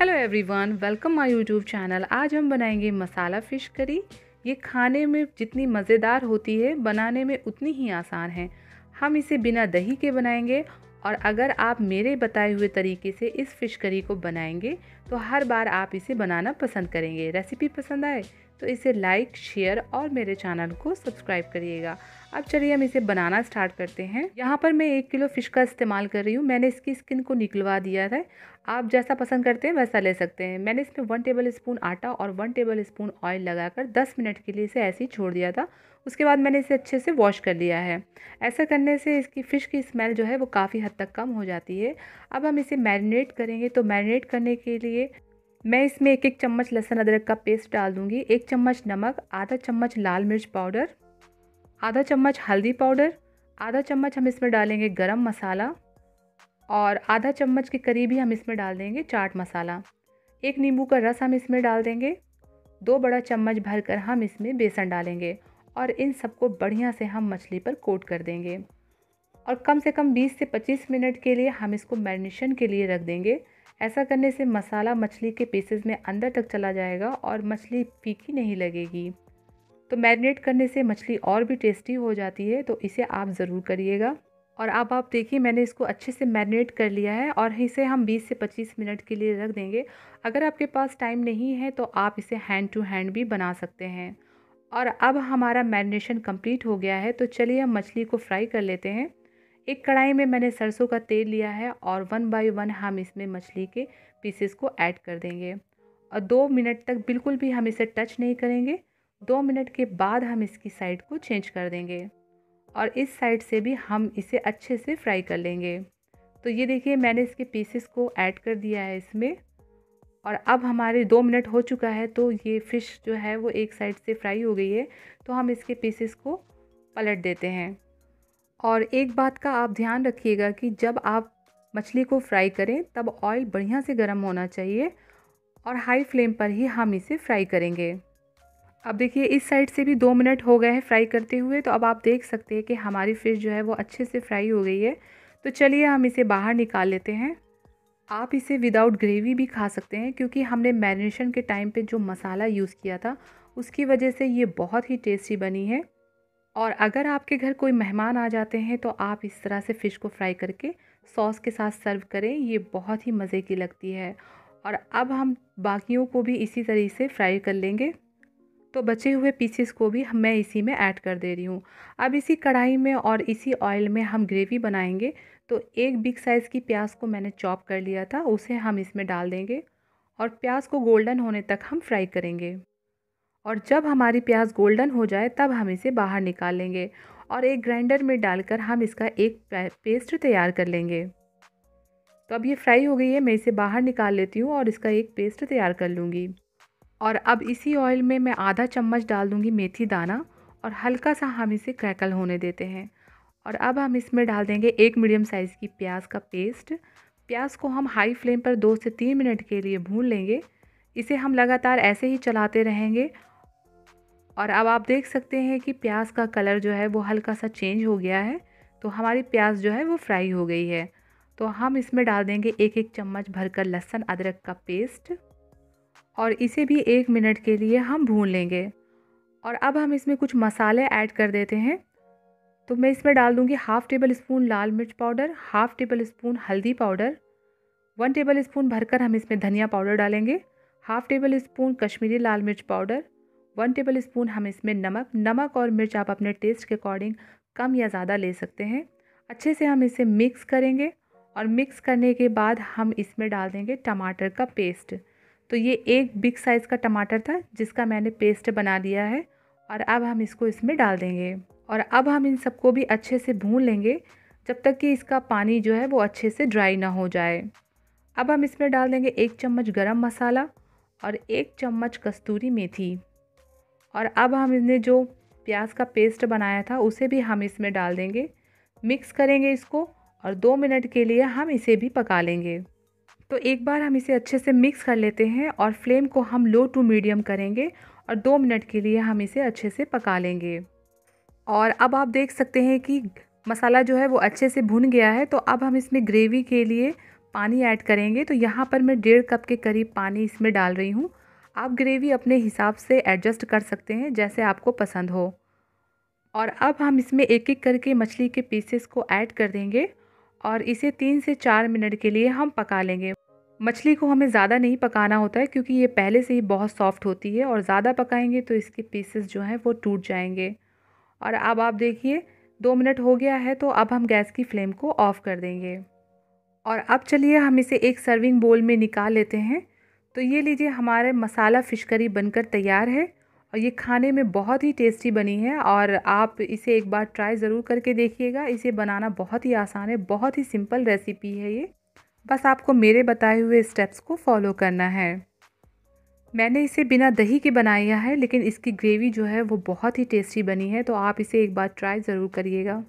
Hello everyone welcome my YouTube channel आज हम बनाएँगे मसाला फ़िश करी। ये खाने में जितनी मज़ेदार होती है, बनाने में उतनी ही आसान है। हम इसे बिना दही के बनाएँगे और अगर आप मेरे बताए हुए तरीके से इस फ़िश करी को बनाएँगे तो हर बार आप इसे बनाना पसंद करेंगे। रेसिपी पसंद आए? तो इसे लाइक शेयर और मेरे चैनल को सब्सक्राइब करिएगा। अब चलिए हम इसे बनाना स्टार्ट करते हैं। यहाँ पर मैं एक किलो फ़िश का इस्तेमाल कर रही हूँ। मैंने इसकी स्किन को निकलवा दिया है। आप जैसा पसंद करते हैं, वैसा ले सकते हैं। मैंने इसमें वन टेबल स्पून आटा और वन टेबल स्पून ऑयल लगाकर दस मिनट के लिए इसे ऐसे ही छोड़ दिया था। उसके बाद मैंने इसे अच्छे से वॉश कर लिया है। ऐसा करने से इसकी फ़िश की स्मेल जो है वो काफ़ी हद तक कम हो जाती है। अब हम इसे मैरिनेट करेंगे। तो मैरिनेट करने के लिए मैं इसमें एक एक चम्मच लहसुन अदरक का पेस्ट डाल दूँगी। एक चम्मच नमक, आधा चम्मच लाल मिर्च पाउडर, आधा चम्मच हल्दी पाउडर, आधा चम्मच हम इसमें डालेंगे गरम मसाला और आधा चम्मच के करीब ही हम इसमें डाल देंगे चाट मसाला। एक नींबू का रस हम इसमें डाल देंगे। दो बड़ा चम्मच भरकर हम इसमें बेसन डालेंगे और इन सबको बढ़िया से हम मछली पर कोट कर देंगे। और कम से कम 20 से 25 मिनट के लिए हम इसको मैरिनेशन के लिए रख देंगे। ऐसा करने से मसाला मछली के पीसेस में अंदर तक चला जाएगा और मछली फीकी नहीं लगेगी। तो मैरिनेट करने से मछली और भी टेस्टी हो जाती है तो इसे आप ज़रूर करिएगा। और अब आप देखिए, मैंने इसको अच्छे से मैरिनेट कर लिया है और इसे हम 20 से 25 मिनट के लिए रख देंगे। अगर आपके पास टाइम नहीं है तो आप इसे हैंड टू हैंड भी बना सकते हैं। और अब हमारा मैरिनेशन कंप्लीट हो गया है तो चलिए हम मछली को फ्राई कर लेते हैं। एक कढ़ाई में मैंने सरसों का तेल लिया है और वन बाय वन हम इसमें मछली के पीसेस को ऐड कर देंगे। और दो मिनट तक बिल्कुल भी हम इसे टच नहीं करेंगे। दो मिनट के बाद हम इसकी साइड को चेंज कर देंगे। और इस साइड से भी हम इसे अच्छे से फ्राई कर लेंगे। तो ये देखिए, मैंने इसके पीसेस को ऐड कर दिया है इसमें। और अब हमारे दो मिनट हो चुका है तो ये फ़िश जो है वो एक साइड से फ्राई हो गई है। तो हम इसके पीसेस को पलट देते हैं। और एक बात का आप ध्यान रखिएगा कि जब आप मछली को फ्राई करें, तब ऑयल बढ़िया से गर्म होना चाहिए और हाई फ्लेम पर ही हम इसे फ्राई करेंगे। अब देखिए, इस साइड से भी दो मिनट हो गए हैं फ्राई करते हुए तो अब आप देख सकते हैं कि हमारी फ़िश जो है वो अच्छे से फ्राई हो गई है। तो चलिए हम इसे बाहर निकाल लेते हैं। आप इसे विदाउट ग्रेवी भी खा सकते हैं, क्योंकि हमने मैरिनेशन के टाइम पे जो मसाला यूज़ किया था, उसकी वजह से ये बहुत ही टेस्टी बनी है। और अगर आपके घर कोई मेहमान आ जाते हैं तो आप इस तरह से फ़िश को फ्राई करके सॉस के साथ सर्व करें। ये बहुत ही मज़े की लगती है। और अब हम बाकियों को भी इसी तरीके से फ्राई कर लेंगे। तो बचे हुए पीसेस को भी मैं इसी में ऐड कर दे रही हूँ। अब इसी कढ़ाई में और इसी ऑयल में हम ग्रेवी बनाएँगे। तो एक बिग साइज़ की प्याज को मैंने चॉप कर लिया था, उसे हम इसमें डाल देंगे और प्याज को गोल्डन होने तक हम फ्राई करेंगे। और जब हमारी प्याज गोल्डन हो जाए, तब हम इसे बाहर निकाल लेंगे और एक ग्राइंडर में डालकर हम इसका एक पेस्ट तैयार कर लेंगे। तो अब ये फ्राई हो गई है, मैं इसे बाहर निकाल लेती हूँ और इसका एक पेस्ट तैयार कर लूँगी। और अब इसी ऑयल में मैं आधा चम्मच डाल दूँगी मेथी दाना और हल्का सा हम इसे क्रैकल होने देते हैं। और अब हम इसमें डाल देंगे एक मीडियम साइज़ की प्याज का पेस्ट। प्याज को हम हाई फ्लेम पर दो से तीन मिनट के लिए भून लेंगे। इसे हम लगातार ऐसे ही चलाते रहेंगे और अब आप देख सकते हैं कि प्याज का कलर जो है वो हल्का सा चेंज हो गया है। तो हमारी प्याज जो है वो फ्राई हो गई है। तो हम इसमें डाल देंगे एक एक चम्मच भरकर लहसुन अदरक का पेस्ट और इसे भी एक मिनट के लिए हम भून लेंगे। और अब हम इसमें कुछ मसाले ऐड कर देते हैं। तो मैं इसमें डाल दूँगी हाफ़ टेबल स्पून लाल मिर्च पाउडर, हाफ़ टेबल स्पून हल्दी पाउडर, वन टेबल स्पून भरकर हम इसमें धनिया पाउडर डालेंगे, हाफ़ टेबल स्पून कश्मीरी लाल मिर्च पाउडर वन टेबल स्पून हम इसमें नमक नमक और मिर्च आप अपने टेस्ट के अकॉर्डिंग कम या ज़्यादा ले सकते हैं। अच्छे से हम इसे मिक्स करेंगे और मिक्स करने के बाद हम इसमें डाल देंगे टमाटर का पेस्ट तो ये एक बिग साइज़ का टमाटर था जिसका मैंने पेस्ट बना लिया है और अब हम इसको इसमें डाल देंगे। और अब हम इन सबको भी अच्छे से भून लेंगे जब तक कि इसका पानी जो है वो अच्छे से ड्राई ना हो जाए। अब हम इसमें डाल देंगे एक चम्मच गरम मसाला और एक चम्मच कस्तूरी मेथी। और अब हम इसने जो प्याज का पेस्ट बनाया था, उसे भी हम इसमें डाल देंगे। मिक्स करेंगे इसको और दो मिनट के लिए हम इसे भी पका लेंगे। तो एक बार हम इसे अच्छे से मिक्स कर लेते हैं और फ्लेम को हम लो टू मीडियम करेंगे और दो मिनट के लिए हम इसे अच्छे से पका लेंगे। और अब आप देख सकते हैं कि मसाला जो है वो अच्छे से भुन गया है तो अब हम इसमें ग्रेवी के लिए पानी ऐड करेंगे। तो यहाँ पर मैं डेढ़ कप के करीब पानी इसमें डाल रही हूँ। आप ग्रेवी अपने हिसाब से एडजस्ट कर सकते हैं जैसे आपको पसंद हो। और अब हम इसमें एक एक करके मछली के पीसेस को ऐड कर देंगे और इसे तीन से चार मिनट के लिए हम पका लेंगे। मछली को हमें ज़्यादा नहीं पकाना होता है क्योंकि ये पहले से ही बहुत सॉफ्ट होती है और ज़्यादा पकाएँगे तो इसके पीसेस जो हैं वो टूट जाएँगे। और अब आप देखिए, दो मिनट हो गया है तो अब हम गैस की फ्लेम को ऑफ़ कर देंगे। और अब चलिए हम इसे एक सर्विंग बोल में निकाल लेते हैं। तो ये लीजिए हमारे मसाला फ़िश करी बनकर तैयार है और ये खाने में बहुत ही टेस्टी बनी है और आप इसे एक बार ट्राई ज़रूर करके देखिएगा। इसे बनाना बहुत ही आसान है, बहुत ही सिंपल रेसिपी है ये। बस आपको मेरे बताए हुए स्टेप्स को फॉलो करना है। मैंने इसे बिना दही के बनाया है, लेकिन इसकी ग्रेवी जो है वो बहुत ही टेस्टी बनी है तो आप इसे एक बार ट्राई ज़रूर करिएगा।